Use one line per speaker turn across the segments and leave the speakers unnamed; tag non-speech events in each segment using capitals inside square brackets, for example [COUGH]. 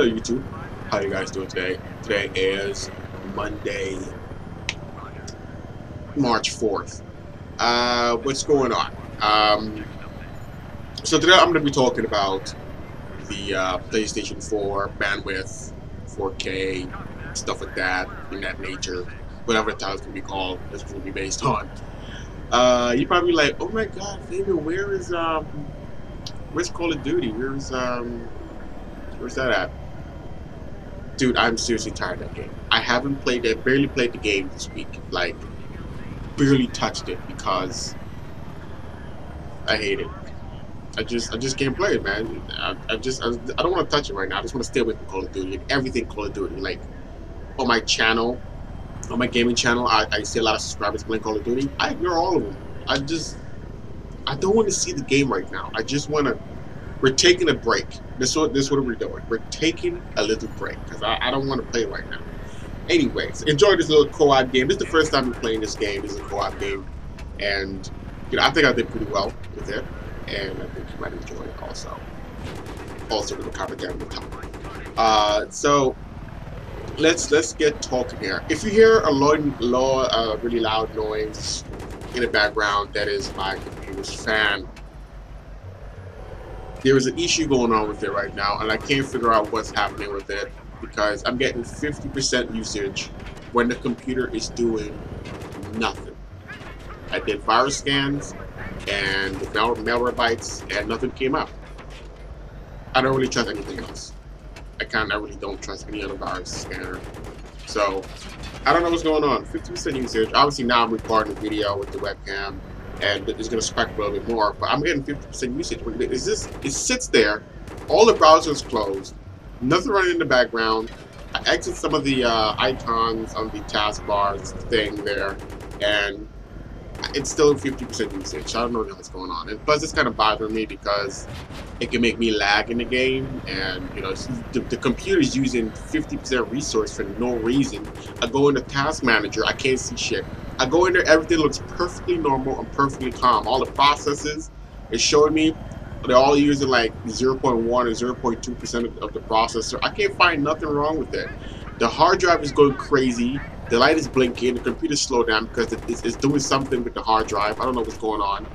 Hello YouTube, how you guys doing today? Today is Monday, March 4th. Uh, what's going on? Um, so today I'm going to be talking about the uh, PlayStation 4 bandwidth, 4K, stuff like that, in that nature, whatever the title's going to be called, this will be based on. Uh, you're probably like, oh my god, Fabian, where is, um, where's Call of Duty? Where's, um, where's that at? Dude, I'm seriously tired of that game. I haven't played it, barely played the game this week. Like, barely touched it because I hate it. I just, I just can't play it, man. I, I just, I, I don't want to touch it right now. I just want to stay away from Call of Duty and everything Call of Duty. Like, on my channel, on my gaming channel, I, I see a lot of subscribers playing Call of Duty. I ignore all of them. I just, I don't want to see the game right now. I just want to we're taking a break. This what this what we're doing. We're taking a little break because I, I don't want to play right now. Anyways, enjoy this little co-op game. This is the first time I'm playing this game. This is a co-op game, and you know I think I did pretty well with it, and I think you might enjoy it also. Also, with the comment down in the top. Uh, so let's let's get talking here. If you hear a loud, low, uh, really loud noise in the background, that is my computer's fan there is an issue going on with it right now, and I can't figure out what's happening with it because I'm getting 50% usage when the computer is doing nothing. I did virus scans and mal Malwarebytes, and nothing came up. I don't really trust anything else. I kind of really don't trust any other virus scanner. So, I don't know what's going on. 50% usage. Obviously, now I'm recording the video with the webcam and it's going to spec a little bit more. But I'm getting 50% usage. Is this? It sits there, all the browsers closed, nothing running in the background. I exit some of the uh, icons on the taskbar thing there, and it's still 50% usage. I don't know what's going on. And plus, it's kind of bothering me because it can make me lag in the game, and you know, the, the computer is using 50% resource for no reason. I go into Task Manager, I can't see shit. I go in there, everything looks perfectly normal and perfectly calm. All the processes it showed me, they're all using like 0.1 or 0.2% of, the processor. I can't find nothing wrong with it. The hard drive is going crazy. The light is blinking. The computer slowed down because it's, it's doing something with the hard drive. I don't know what's going on.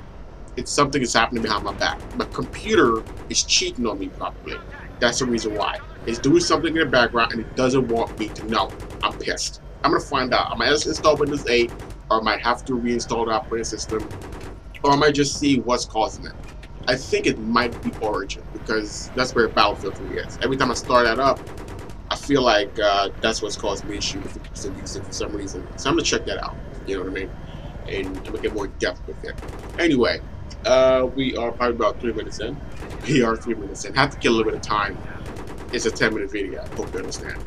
It's something is happening behind my back. My computer is cheating on me probably. That's the reason why. It's doing something in the background and it doesn't want me to know. I'm pissed. I'm gonna find out. I'm gonna install Windows 8 or I might have to reinstall the operating system, or I might just see what's causing it. I think it might be Origin because that's where Battlefield 3 is. Every time I start that up, I feel like uh, that's what's causing me issue with 50% for some reason. So I'm gonna check that out. You know what I mean? And I'm gonna get more depth with it. Anyway, uh, we are probably about three minutes in. [LAUGHS] We are three minutes in. Have to kill a little bit of time. It's a 10 minute video. I hope you understand.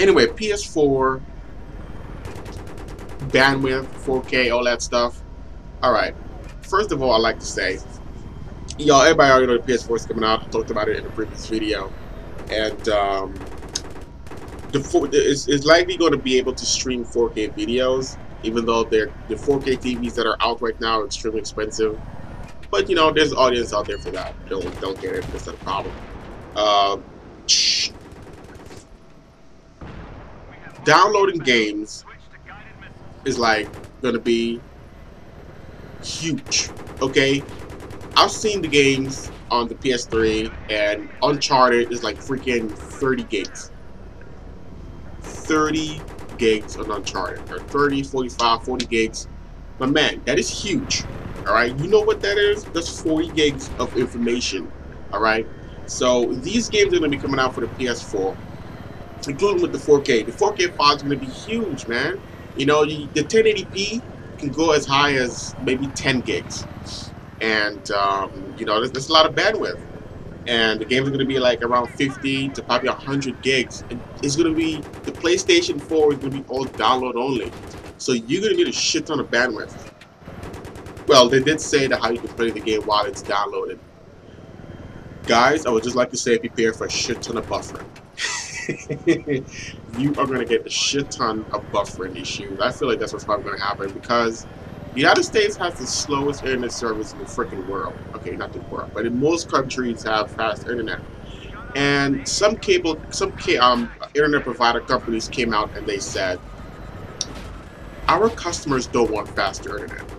Anyway, PS4 bandwidth, 4K, all that stuff. All right. First of all, I like to say, y'all, everybody already know the PS4 is coming out. I talked about it in a previous video, and um, the four, it's, it's likely going to be able to stream 4K videos, even though they're the 4K TVs that are out right now are extremely expensive. But you know, there's an audience out there for that. Don't don't get it. That's not a problem. Uh, downloading games is like gonna be huge. Okay, I've seen the games on the PS3, and Uncharted is like freaking 30 gigs. 30 gigs on Uncharted, or 30, 45, 40 gigs. But man, that is huge. All right, you know what that is? That's 40 gigs of information. All right, so these games are gonna be coming out for the PS4, including with the 4K. The 4K files gonna be huge, man. You know, the 1080p can go as high as maybe 10 gigs. And, um, you know, there's, there's, a lot of bandwidth. And the games are going to be like around 50 to probably 100 gigs. And it's going to be, the PlayStation 4 is going to be all download only. So you're going to need a shit ton of bandwidth. Well, they did say that how you can play the game while it's downloaded. Guys, I would just like to say prepare for a shit ton of buffering. [LAUGHS] you are going to get a shit ton of buffering issues. I feel like that's what's probably going to happen because the United States has the slowest internet service in the freaking world. Okay, not the world, but in most countries have fast internet. And some cable, some um, internet provider companies came out and they said, our customers don't want faster internet.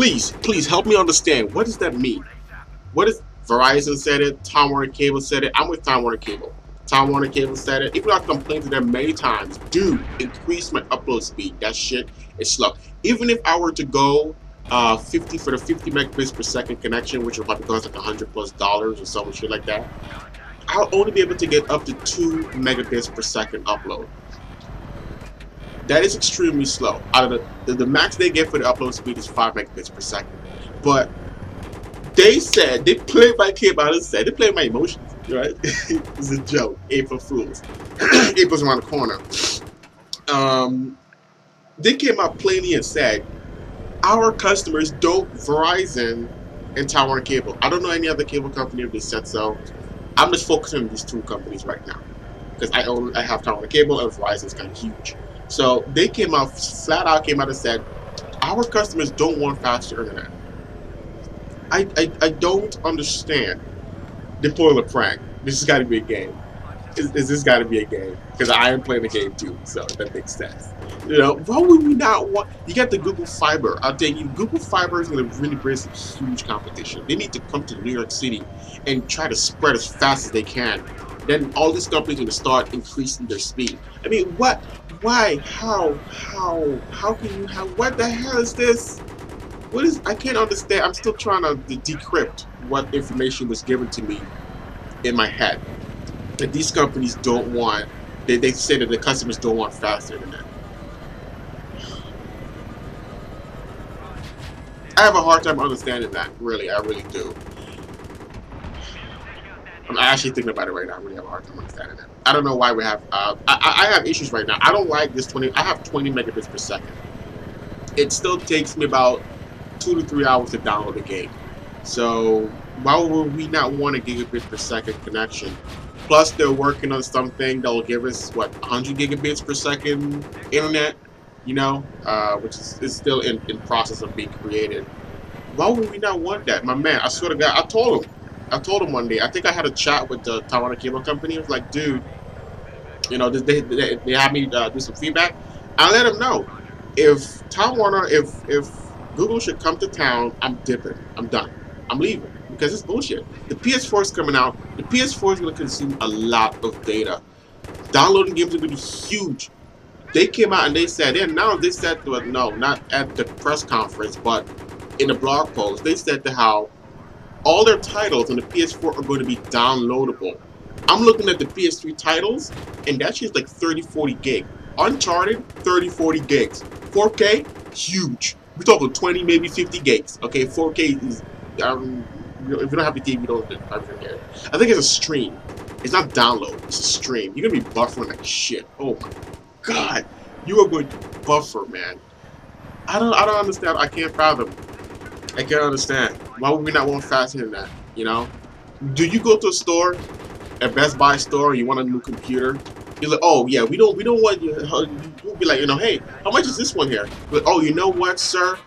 Please, please help me understand. What does that mean? What is Verizon said it? Time Warner Cable said it. I'm with Time Warner Cable. Time Warner Cable said it. Even though I've complained to them many times, dude, increase my upload speed. That shit is slow. Even if I were to go uh, 50 for the 50 megabits per second connection, which will probably cost like 100 plus dollars or some shit like that, I'll only be able to get up to 2 megabits per second upload. That is extremely slow. Out of the, the, the max they get for the upload speed is 5 megabits per second. But they said, they my came out and said, they played my emotions, right? [LAUGHS] it's a joke. April Fools. [CLEARS THROAT] April's around the corner. Um, they came out plainly and said, our customers don't Verizon and Tower Warner Cable. I don't know any other cable company if they said so. I'm just focusing on these two companies right now because I own I have Tower Warner Cable and Verizon is kind of huge. So they came out flat out came out and said our customers don't want faster internet. I I, I don't understand the spoiler prank. This has got to be a game. Is, is this got to be a game? Because I am playing the game too, so that makes sense. You know, why would we not want? You got the Google Fiber. I'll tell you, Google Fiber is going to really bring some huge competition. They need to come to New York City and try to spread as fast as they can. Then all these companies are going to start increasing their speed. I mean, what? Why? How? How? How can you have? What the hell is this? What is? I can't understand. I'm still trying to decrypt what information was given to me in my head. That these companies don't want. They, they say that the customers don't want faster internet. I have a hard time understanding that. Really, I really do. I'm actually thinking about it right now. I really have a hard time understanding it. I don't know why we have. Uh, I, I have issues right now. I don't like this 20. I have 20 megabits per second. It still takes me about two to three hours to download a game. So why would we not want a gigabit per second connection? Plus, they're working on something that will give us what 100 gigabits per second internet you know, uh, which is, is still in, in process of being created. Why would we not want that? My man, I swear to God, I told him. I told him one day, I think I had a chat with the Warner Cable Company. I was like, dude, you know, they, they, they had me uh, do some feedback. I let him know. If Time Warner, if, if Google should come to town, I'm dipping. I'm done. I'm leaving because it's bullshit. The PS4 is coming out. The PS4 is going to consume a lot of data. Downloading games are going to be huge they came out and they said, and now they said, well, no, not at the press conference, but in the blog post, they said to how all their titles on the PS4 are going to be downloadable. I'm looking at the PS3 titles, and that shit's like 30, 40 gig. Uncharted, 30, 40 gigs. 4K, huge. We're talking 20, maybe 50 gigs. Okay, 4K is, um, if you don't have the TV, you don't, I forget. I think it's a stream. It's not download, it's a stream. You're gonna be buffering like shit. Oh my God, you are going to buffer, man. I don't, I don't understand. I can't fathom. I can't understand. Why would we not want faster than that? You know? Do you go to a store, a Best Buy store, you want a new computer? You're like, oh yeah, we don't, we don't want you. You'll be like, you know, hey, how much is this one here? But oh, you know what, sir?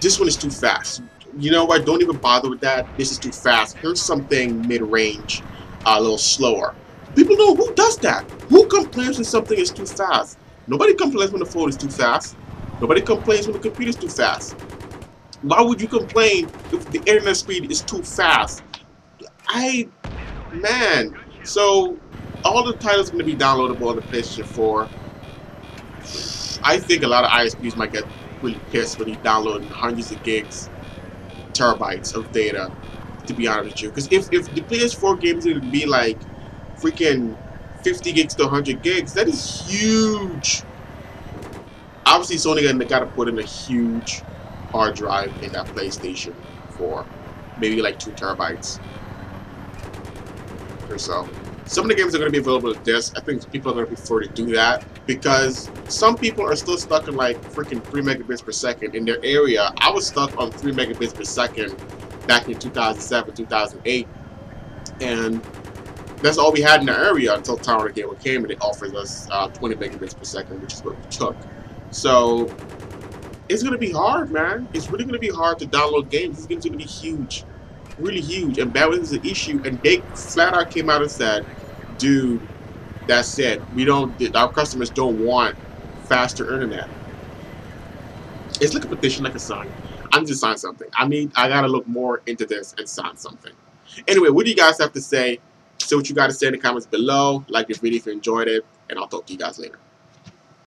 This one is too fast. You know what? Don't even bother with that. This is too fast. Here's something mid-range, uh, a little slower. People know who does that. Who complains when something is too fast? Nobody complains when the phone is too fast. Nobody complains when the computer is too fast. Why would you complain if the internet speed is too fast? I, man. So, all the titles are going to be downloadable on the PlayStation 4. I think a lot of ISPs might get really pissed when you download hundreds of gigs, terabytes of data, to be honest with you. Because if, if the PS4 games to be like freaking 50 gigs to 100 gigs, that is huge. Obviously, Sony gonna gotta put in a huge hard drive in that PlayStation 4, maybe like two terabytes or so. Some of the games are going to be available to disc. I think people are going to prefer to do that because some people are still stuck in like freaking 3 megabits per second in their area. I was stuck on 3 megabits per second back in 2007, 2008, and that's all we had in the area until Tower Cable came and it offers us uh, 20 megabits per second, which is what we took. So it's gonna be hard, man. It's really gonna be hard to download games. This gonna be huge, really huge, and bandwidth is an issue. And they flat out came out and said, "Dude, that's it. We don't. Our customers don't want faster internet." It's like a petition, like a sign. I'm just sign something. I mean, I gotta look more into this and sign something. Anyway, what do you guys have to say? Say what you got to say in the comments below. Like this video if you enjoyed it, and I'll talk to you guys later.